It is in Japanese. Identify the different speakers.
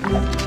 Speaker 1: you